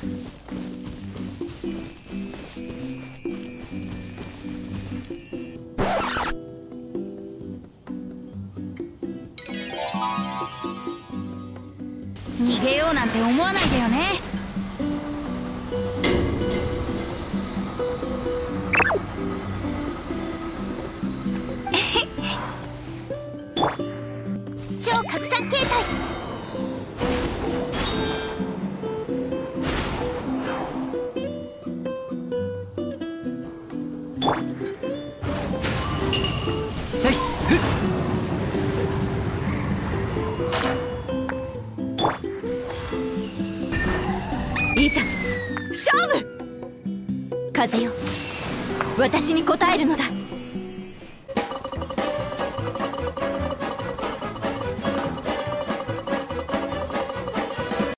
逃げようなんて思わないでよね。超拡散形態。風よ。私に応えるのだ。